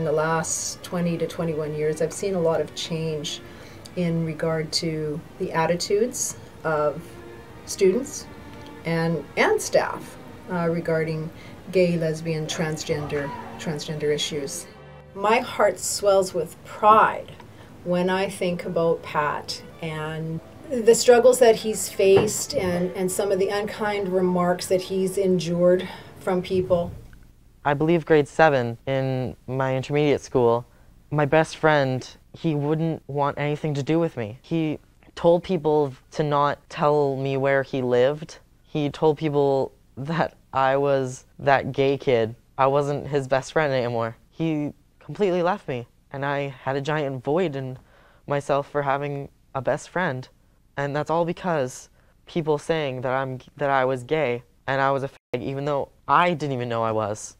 In the last 20 to 21 years, I've seen a lot of change in regard to the attitudes of students and, and staff uh, regarding gay, lesbian, transgender, transgender issues. My heart swells with pride when I think about Pat and the struggles that he's faced and, and some of the unkind remarks that he's endured from people. I believe grade seven in my intermediate school, my best friend, he wouldn't want anything to do with me. He told people to not tell me where he lived. He told people that I was that gay kid. I wasn't his best friend anymore. He completely left me, and I had a giant void in myself for having a best friend. And that's all because people saying that I'm that I was gay and I was a fag even though I didn't even know I was.